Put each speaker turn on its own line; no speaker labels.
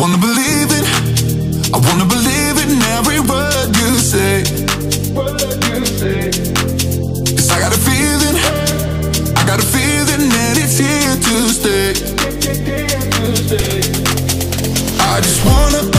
wanna believe it. I wanna believe in every word you say. Word you say. Cause I got a feeling. I got a feeling that it's here to stay. I just wanna.